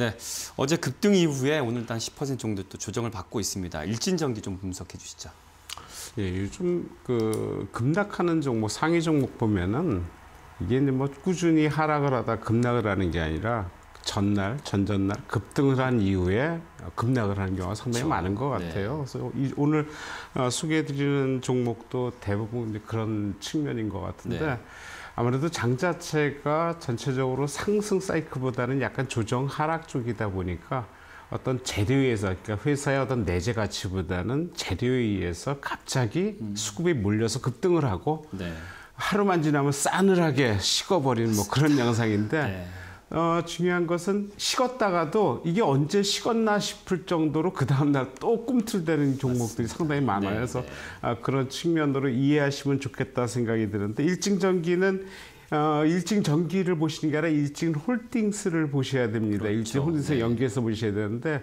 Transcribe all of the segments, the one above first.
네, 어제 급등 이후에 오늘 단10% 정도 또 조정을 받고 있습니다. 일진전기 좀 분석해 주시죠. 예, 요즘 그 급락하는 종목 상위 종목 보면은 이게 이제 뭐 꾸준히 하락을 하다 급락을 하는 게 아니라 전날, 전전날 급등을 한 이후에 급락을 하는 경우가 상당히 그렇죠. 많은 것 네. 같아요. 그래서 이, 오늘 어, 소개해드리는 종목도 대부분 이제 그런 측면인 것 같은데 네. 아무래도 장 자체가 전체적으로 상승 사이클보다는 약간 조정 하락 쪽이다 보니까 어떤 재료에 의해서 그러니까 회사의 어떤 내재 가치보다는 재료에 의해서 갑자기 음. 수급이 몰려서 급등을 하고 네. 하루만 지나면 싸늘하게 식어버리는 뭐 그런 양상인데 네. 어, 중요한 것은 식었다가도 이게 언제 식었나 싶을 정도로 그 다음날 또 꿈틀대는 종목들이 상당히 많아요. 네, 그래서 네. 아, 그런 측면으로 이해하시면 좋겠다 생각이 드는데 일징전기는 어, 일징전기를 보시는 게 아니라 일징홀딩스를 보셔야 됩니다. 그렇죠. 일징홀딩스 네. 연계해서 보셔야 되는데 어,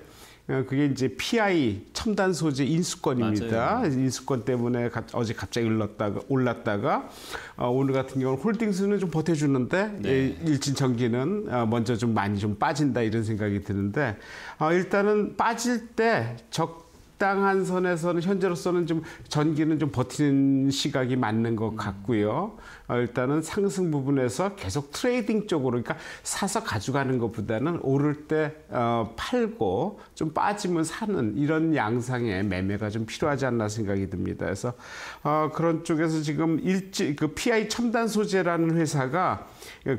그게 이제 PI 첨단 소재 인수권입니다. 맞아요. 인수권 때문에 가- 어제 갑자기 올랐다가 올랐다가 어, 오늘 같은 경우는 홀딩스는 좀 버텨주는데 네. 예, 일진 전기는 어, 먼저 좀 많이 좀 빠진다 이런 생각이 드는데 어, 일단은 빠질 때 적당한 선에서는 현재로서는 좀 전기는 좀 버티는 시각이 맞는 것 같고요. 어, 일단은 상승 부분에서 계속 trading 쪽으로 그러니까 사서 가져가는 것보다는 오를 때 어, 팔고 좀 빠지면 사는 이런 양상의 매매가 좀 필요하지 않나 생각이 듭니다. 그래서 어, 그런 쪽에서 지금 일지 그 PI 첨단 소재라는 회사가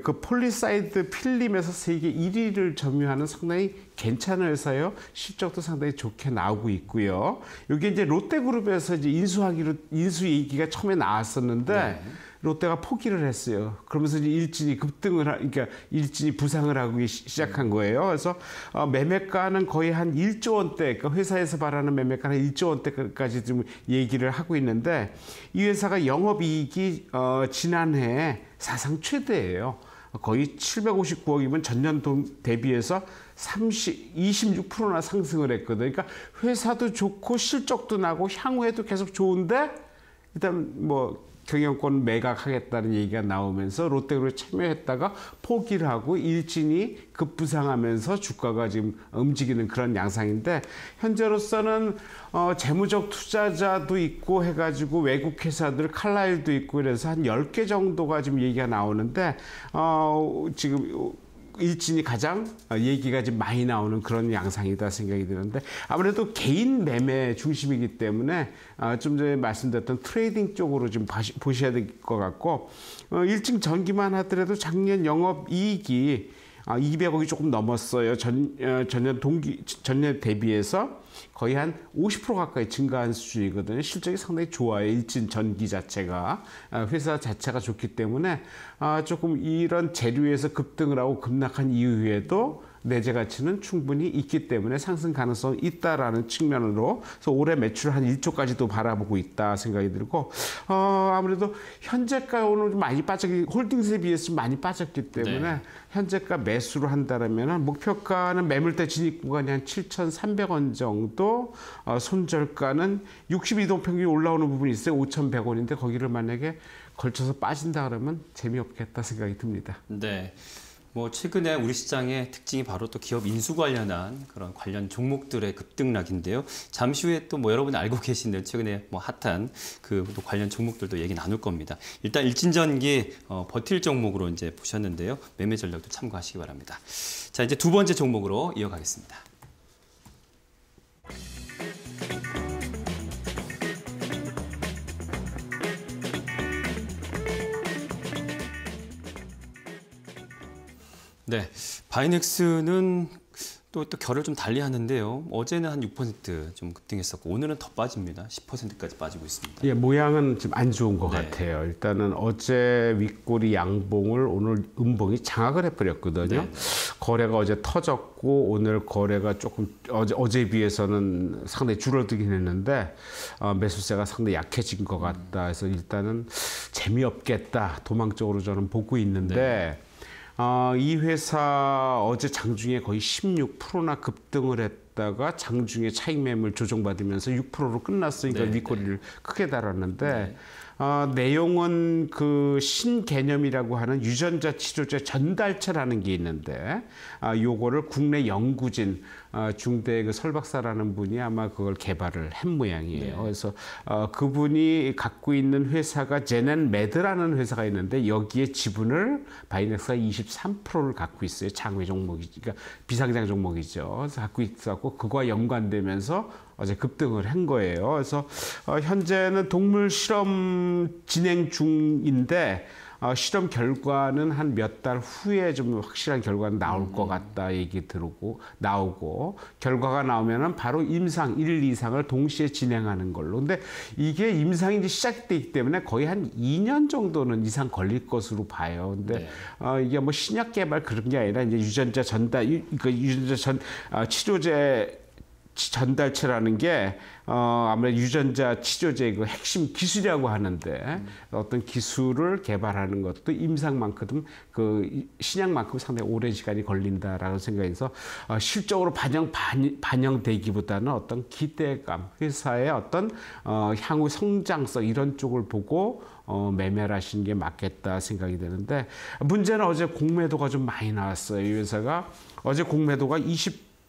그 polyimide 필름에서 세계 1위를 점유하는 상당히 괜찮은 회사예요. 실적도 상당히 좋게 나오고 있고요. 이게 이제 롯데그룹에서 이제 인수하기로 인수 얘기가 처음에 나왔었는데 롯데가 포기를 했어요. 그러면서 이제 일진이 급등을 하, 그러니까 일진이 부상을 시- 시작한 거예요. 그래서 어, 매매가는 거의 한 1조 원대, 그러니까 회사에서 바라는 매매가는 1조 원대까지 좀 얘기를 하고 있는데 이 회사가 영업이익이 어, 지난해 사상 최대예요. 거의 759억이면 전년 동 대비해서 30, 26%나 상승을 했거든요. 그러니까 회사도 좋고 실적도 나고 향후에도 계속 좋은데 일단 뭐 경영권 매각하겠다는 얘기가 나오면서 롯데그룹에 참여했다가 포기를 하고 일진이 급부상하면서 주가가 지금 움직이는 그런 양상인데 현재로서는 어, 재무적 투자자도 있고 해가지고 외국 회사들 칼라일도 있고 그래서 한 10개 정도가 지금 얘기가 나오는데 어, 지금 일진이 가장 얘기가 좀 많이 나오는 그런 양상이다 생각이 드는데 아무래도 개인 매매 중심이기 때문에 아, 좀 전에 말씀드렸던 trading 쪽으로 좀 보셔야 될 것 같고 어, 일진 전기만 하더라도 작년 영업 이익이 아, 200억이 조금 넘었어요. 전, 어, 전년 동기, 전년 대비해서 거의 한 50% 가까이 증가한 수준이거든요. 실적이 상당히 좋아요. 일진 전기 자체가. 아, 회사 자체가 좋기 때문에 아, 조금 이런 재료에서 급등을 하고 급락한 이후에도 내재 가치는 충분히 있기 때문에 상승 가능성이 있다라는 측면으로 그래서 올해 매출 한 1조까지도 바라보고 있다 생각이 들고 어, 아무래도 현재가 오늘 좀 많이 빠졌기 홀딩스에 비해서 좀 많이 빠졌기 때문에 네. 현재가 매수를 한다라면 목표가는 매물대 진입 구간이 한 7,300원 정도, 어, 손절가는 62동 평균 올라오는 부분이 있어요. 5,100원인데 거기를 만약에 걸쳐서 빠진다 그러면 재미없겠다 생각이 듭니다. 네. 뭐 최근에 우리 시장의 특징이 바로 또 기업 인수 관련한 그런 관련 종목들의 급등락인데요. 잠시 후에 또 뭐 여러분이 알고 계신데 최근에 뭐 핫한 그또 관련 종목들도 얘기 나눌 겁니다. 일단 일진전기 어, 버틸 종목으로 이제 보셨는데요. 매매 전략도 참고하시기 바랍니다. 자 이제 두 번째 종목으로 이어가겠습니다. 네, 바이넥스는 또, 또 결을 좀 달리 하는데요. 어제는 한 6%좀 급등했었고 오늘은 더 빠집니다. 10%까지 빠지고 있습니다. 예, 모양은 좀안 좋은 것 네. 같아요. 일단은 어제 윗꼬리 양봉을 오늘 음봉이 장악을 해버렸거든요. 네. 거래가 어제 터졌고 오늘 거래가 조금 어제 어제 비해서는 상당히 줄어들긴 했는데 어, 매수세가 상당히 약해진 것 같다. 그래서 일단은 재미없겠다 도망 쪽으로 저는 보고 있는데. 네. 어, 이 회사 어제 장중에 거의 16%나 급등을 했다가 장중에 차익 매물 조정받으면서 6%로 끝났으니까 네, 윗꼬리를 크게 달았는데 어, 내용은 그 신개념이라고 하는 유전자 치료제 전달체라는 게 있는데 아, 요거를 국내 연구진 어, 중대 그 설박사라는 분이 아마 그걸 개발을 한 모양이에요. 네. 그래서 어, 그분이 갖고 있는 회사가 제넨메드라는 회사가 있는데 여기에 지분을 바이넥스가 23%를 갖고 있어요. 장외 종목이 그러니까 비상장 종목이죠. 그래서 갖고 있었고 그거와 연관되면서 어제 급등을 한 거예요. 그래서 어, 현재는 동물 실험 진행 중인데 어, 실험 결과는 한 몇 달 후에 좀 확실한 결과는 나올 것 같다 얘기 들고 나오고 결과가 나오면은 바로 임상 1, 2상을 동시에 진행하는 걸로. 근데 이게 임상이 이제 시작되기 때문에 거의 한 2년 정도는 이상 걸릴 것으로 봐요. 근데 네. 어, 이게 뭐 신약 개발 그런 게 아니라 이제 유전자 전달, 유- 그 유전자 전 아, 치료제 치- 전달체라는 게 어, 아무래도 유전자 치료제 그 핵심 기술이라고 하는데 어떤 기술을 개발하는 것도 임상만큼 그 이- 신약만큼 상당히 오랜 시간이 걸린다라는 생각에서 어, 실적으로 반영 반, 반영 되기보다는 어떤 기대감 회사의 어떤 어, 향후 성장성 이런 쪽을 보고 어, 매매를 하시는 게 맞겠다 생각이 되는데 문제는 어제 공매도가 좀 많이 나왔어요. 이 회사가 어제 공매도가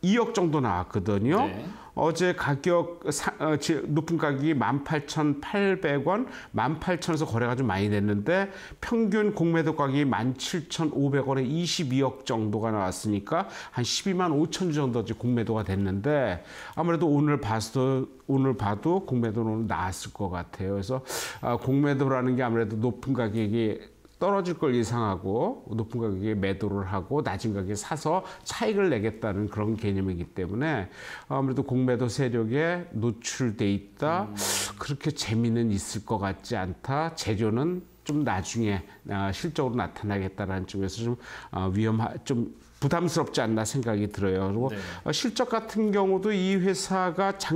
22억 정도 나왔거든요. 네. 어제 가격 사- 어, 지- 높은 가격이 18,800원, 18,000에서 거래가 좀 많이 됐는데 평균 공매도 가격이 17,500원에 22억 정도가 나왔으니까 한 12만 5천 정도 공매도가 됐는데 아무래도 오늘 봐도 오늘 봐도 공매도는 오늘 나왔을 것 같아요. 그래서 아, 공매도라는 게 아무래도 높은 가격이 떨어질 걸 예상하고 높은 가격에 매도를 하고 낮은 가격에 사서 차익을 내겠다는 그런 개념이기 때문에 아무래도 공매도 세력에 노출돼 있다. 그렇게 재미는 있을 것 같지 않다. 재료는 좀 나중에 아, 실적으로 나타나겠다라는 쪽에서 좀 아, 위험하 좀 부담스럽지 않나 생각이 들어요. 그리고 네. 어, 실적 같은 경우도 이 회사가 작,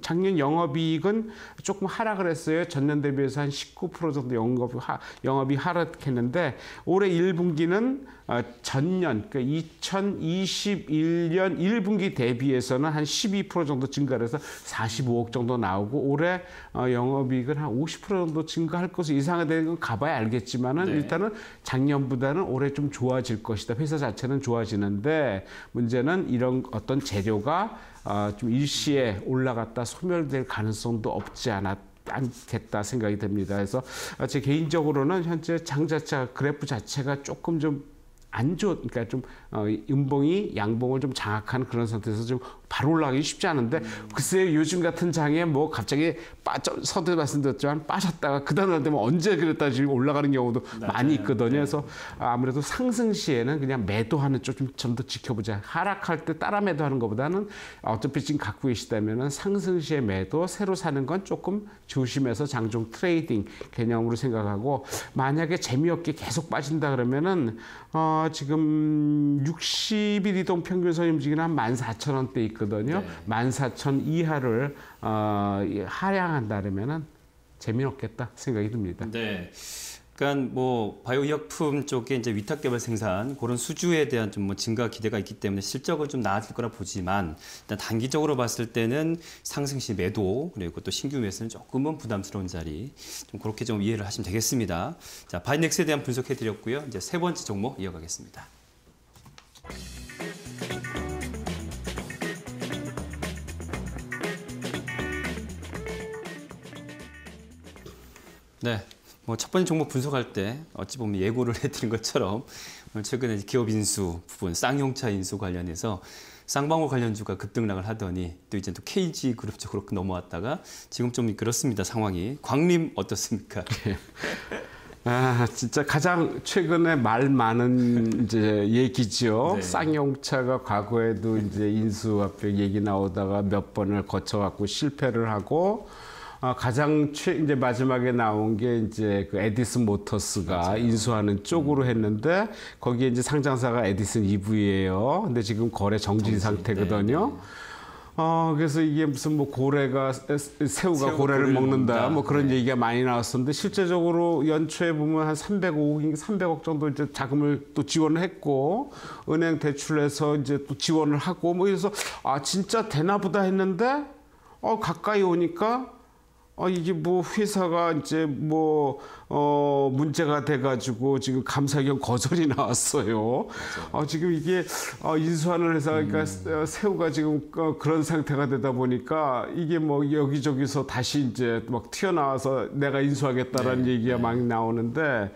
작년 영업이익은 조금 하락을 했어요. 전년 대비해서 한 19% 정도 영업, 하, 영업이 하락했는데 올해 1분기는 어, 전년 그러니까 2021년 1분기 대비해서는 한 12% 정도 증가를 해서 45억 정도 나오고 올해 어, 영업이익은 한 50% 정도 증가할 것으로 예상되는 건 가봐야 알겠지만은 네. 일단은 작년보다는 올해 좀 좋아질 것이다. 회사 자체는 좋아지는데 문제는 이런 어떤 재료가 어, 좀 일시에 올라갔다 소멸될 가능성도 없지 않았. 않겠다 생각이 듭니다. 그래서 어, 제 개인적으로는 현재 장 자체 그래프 자체가 조금 좀 안 좋, 그러니까 좀 어, 음봉이 양봉을 좀 장악한 그런 상태에서 좀 바로 올라가기 쉽지 않은데 글쎄요 요즘 같은 장에 뭐 갑자기 빠져 서두 말씀드렸지만 빠졌다가 그 다음날 되면 언제 그랬다 지금 올라가는 경우도 많이 있거든요. 그래서 아무래도 상승 시에는 그냥 매도하는 쪽좀좀더 지켜보자. 하락할 때 따라 매도하는 것보다는 어차피 지금 갖고 계시다면은 상승 시에 매도 새로 사는 건 조금 조심해서 장중 trading 개념으로 생각하고 만약에 재미없게 계속 빠진다 그러면은 어 지금 60일 이동 평균선 움직이는 한 14,000원대 있거든요. 네. 14,000 이하를 어 하향한다면은 재미없겠다 생각이 듭니다. 네. 그러니까 뭐 바이오 의약품 쪽에 이제 위탁 개발 생산 그런 수주에 대한 좀 뭐 증가 기대가 있기 때문에 실적은 좀 나아질 거라 보지만 일단 단기적으로 봤을 때는 상승 시 매도 그리고 또 신규 매수는 조금은 부담스러운 자리 좀 그렇게 좀 이해를 하시면 되겠습니다. 자 바이넥스에 대한 분석해 드렸고요. 이제 세 번째 종목 이어가겠습니다. 네. 뭐 첫 번째 종목 분석할 때 어찌 보면 예고를 해드린 것처럼 최근에 기업 인수 부분 쌍용차 인수 관련해서 쌍방울 관련주가 급등락을 하더니 또 이제 또 KG 그룹 쪽으로 넘어왔다가 지금 좀 그렇습니다 상황이 광림 어떻습니까? 아, 진짜 가장 최근에 말 많은 이제 얘기지요. 네. 쌍용차가 과거에도 이제 인수합병 얘기 나오다가 몇 번을 거쳐갖고 실패를 하고 아, 가장 최 이제 마지막에 나온 게 이제 그 에디슨 모터스가 인수하는 쪽으로 했는데 거기에 이제 상장사가 에디슨 EV예요. 근데 지금 거래 정지, 정지, 상태거든요. 어, 그래서 이게 무슨 뭐 고래가 새- 새우가 새우가 고래를 고래를 먹는다, 먹는다. 뭐 그런 네. 얘기가 많이 나왔었는데 실제적으로 연초에 보면 한 305억, 300억 정도 이제 자금을 또 지원을 했고 은행 대출해서 이제 또 지원을 하고 뭐 이래서 아 진짜 되나 보다 했는데 어 가까이 오니까 어, 이게 뭐 회사가 이제 뭐, 어, 문제가 돼가지고 지금 감사경 거절이 나왔어요. 어, 지금 이게 어, 인수하는 회사가 그러니까 어, 새우가 지금 어, 그런 상태가 되다 보니까 이게 뭐 여기저기서 다시 이제 막 튀어나와서 내가 인수하겠다라는 얘기가 막 나오는데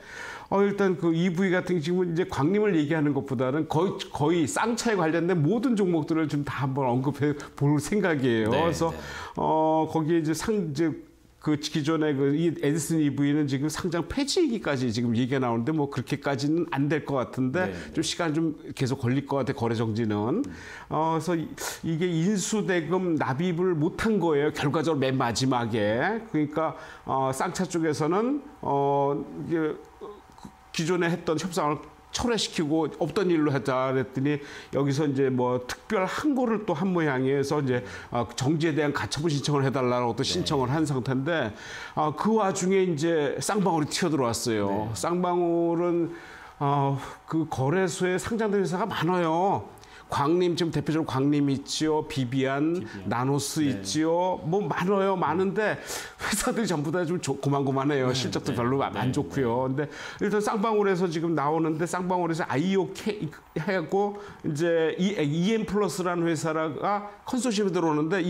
어, 일단 그 EV 같은 지금 이제 광림을 얘기하는 것보다는 거의, 거의 쌍차에 관련된 모든 종목들을 좀 다 한번 언급해 볼 생각이에요. 네, 그래서 네. 어, 거기에 이제 상, 이제 그 기존의 그이 에디슨 EV는 지금 상장 폐지기까지 지금 얘기가 나오는데 뭐 그렇게까지는 안 될 것 같은데 네, 네. 좀 시간 좀 계속 걸릴 것 같아 거래 정지는. 어, 그래서 이- 이게 인수대금 납입을 못한 거예요. 결과적으로 맨 마지막에. 그러니까 어, 쌍차 쪽에서는 어, 이게 기존에 했던 협상을 철회시키고 없던 일로 했다 그랬더니 여기서 이제 뭐 특별 항고를 또 한 모양이어서 이제 어, 정지에 대한 가처분 신청을 해달라고 또 신청을 한 상태인데 어, 그 와중에 이제 쌍방울이 튀어들어왔어요. 쌍방울은 어, 그 거래소에 상장된 회사가 많아요. 광림 지금 대표적으로 광림 있지요, 비비안, 나노스 있지요, 뭐 많아요, 많은데 회사들이 전부 다 좀 고만고만해요. 실적도 네, 별로 네, 안 좋고요. 근데 일단 쌍방울에서 지금 나오는데 쌍방울에서 IOK 하고 이제 EM 플러스라는 회사가 컨소시엄에 들어오는데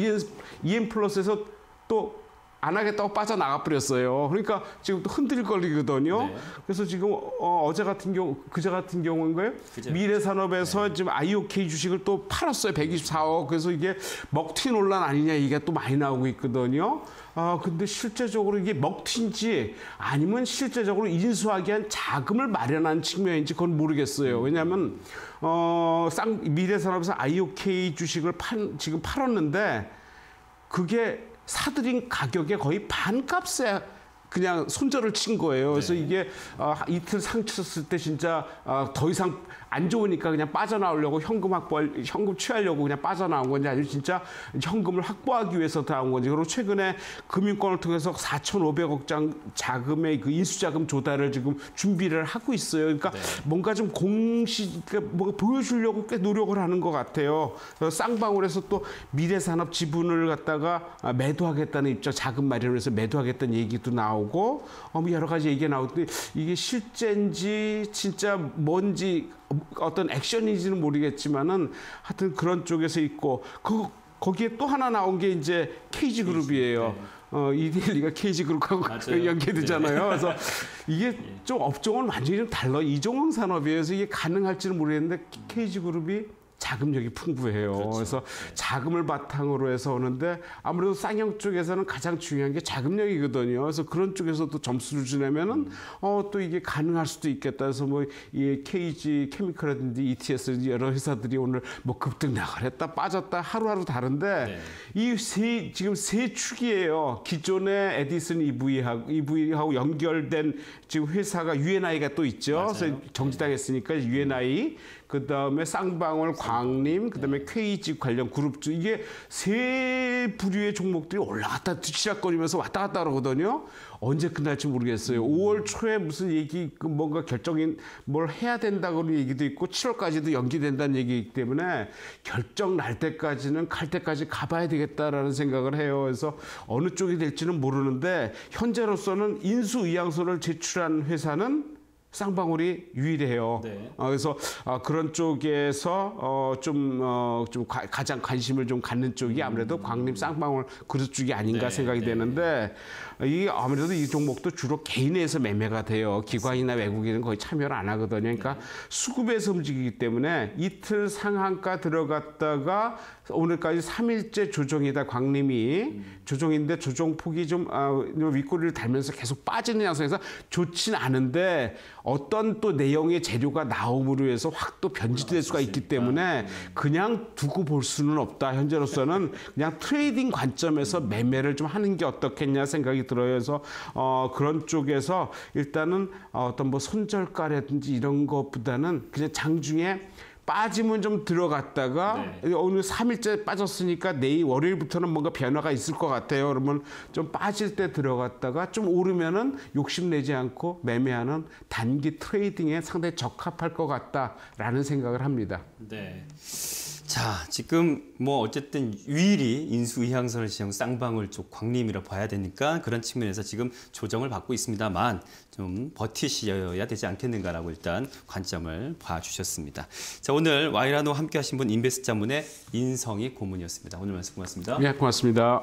EM 플러스에서 또 안 하겠다고 빠져나가 버렸어요. 그러니까 지금 또 흔들거리거든요. 네. 그래서 지금 어, 어제 같은 경우 그제 같은 경우인 거예요. 그제. 미래산업에서 지금 IOK 주식을 또 팔았어요. 124억. 그래서 이게 먹튀 논란 아니냐 이게 또 많이 나오고 있거든요. 아 근데 실제적으로 이게 먹튀인지 아니면 실제적으로 인수하기 위한 자금을 마련한 측면인지 그건 모르겠어요. 왜냐하면 어 쌍 미래산업에서 IOK 주식을 판 지금 팔았는데 그게 사들인 가격의 거의 반값에 그냥 손절을 친 거예요. 그래서 이게 어, 이틀 상쳤을 때 진짜 어, 더 이상 안 좋으니까 그냥 빠져나오려고 현금 확보할 현금 취하려고 그냥 빠져나온 건지 아니면 진짜 현금을 확보하기 위해서 나온 건지 그리고 최근에 금융권을 통해서 4,500억 장 자금의 그 인수자금 조달을 지금 준비를 하고 있어요. 그러니까 뭔가 좀 공시 그러니까 뭔가 보여주려고 꽤 노력을 하는 것 같아요. 쌍방울에서 또 미래산업 지분을 갖다가 아, 매도하겠다는 입장 자금 마련을 해서 매도하겠다는 얘기도 나오고 어, 뭐 여러 가지 얘기가 나오는데 이게 실제인지 진짜 뭔지 어떤 액션인지는 모르겠지만은 하여튼 그런 쪽에서 있고 그 거기에 또 하나 나온 게 이제 KG 그룹이에요. 어, 이데일리가 KG 그룹하고. 연계되잖아요. 그래서 이게 좀 업종은 완전히 좀 달라. 이종원 산업이어서 이게 가능할지는 모르겠는데 KG 그룹이 자금력이 풍부해요. 그래서 자금을 바탕으로 해서 오는데 아무래도 쌍용 쪽에서는 가장 중요한 게 자금력이거든요. 그래서 그런 쪽에서도 점수를 주려면은 어또 이게 가능할 수도 있겠다. 해서 뭐 이 KG 케미컬이라든지 ETS 여러 회사들이 오늘 뭐 급등 나가랬다 빠졌다 하루하루 다른데 이세 지금 세 축이에요. 기존의 에디슨 EV하고 EV하고 연결된 지금 회사가 UNI가 또 있죠. 맞아요. 그래서 정지당했으니까 UNI 그 다음에 쌍방울, 광 림, 그 다음에 KG 관련 그룹주 이게 세 부류의 종목들이 올라갔다 뒤치락거리면서 왔다 갔다 그러거든요. 언제 끝날지 모르겠어요. 5월 초에 무슨 얘기 그 뭔가 결정인 뭘 해야 된다고 는 얘기도 있고 7월까지도 연기된다는 얘기이기 때문에 결정 날 때까지는 갈 때까지 가봐야 되겠다라는 생각을 해요. 그래서 어느 쪽이 될지는 모르는데 현재로서는 인수 의향서를 제출한 회사는 쌍방울이 유일해요. 네. 어, 그래서 어, 그런 쪽에서 어, 좀, 어, 좀 가, 가장 관심을 좀 갖는 쪽이 아무래도 광림 쌍방울 그룹 쪽이 아닌가 네, 생각이 네. 되는데 이 아무래도 이 종목도 주로 개인에서 매매가 돼요. 기관이나 외국인은 거의 참여를 안 하거든요. 그러니까 수급에서 움직이기 때문에 이틀 상한가 들어갔다가 오늘까지 3일째 조정이다 광림이 조정인데 조정 폭이 좀 아, 윗꼬리를 달면서 계속 빠지는 양상에서 좋진 않은데 어떤 또 내용의 재료가 나옴으로 해서 확 또 변질될 수가 있기 때문에 그냥 두고 볼 수는 없다. 현재로서는 그냥 trading 관점에서 매매를 좀 하는 게 어떻겠냐 생각이 들어요. 그래서 어, 그런 쪽에서 일단은 어떤 뭐 손절가라든지 이런 것보다는 그냥 장중에 빠지면 좀 들어갔다가 오늘 3일째 빠졌으니까 내일 월요일부터는 뭔가 변화가 있을 것 같아요. 그러면 좀 빠질 때 들어갔다가 좀 오르면은 욕심내지 않고 매매하는 단기 트레이딩에 상당히 적합할 것 같다라는 생각을 합니다. 네. 자, 지금 뭐 어쨌든 유일히 인수 이항선을 지형 쌍방울 쪽 광림이라 봐야 되니까 그런 측면에서 지금 조정을 받고 있습니다만 좀 버티셔야 되지 않겠는가라고 일단 관점을 봐주셨습니다. 자, 오늘 와이라노 함께 하신 분 인베스트 자문의 인성희 고문이었습니다. 오늘 말씀 고맙습니다. 네, 고맙습니다.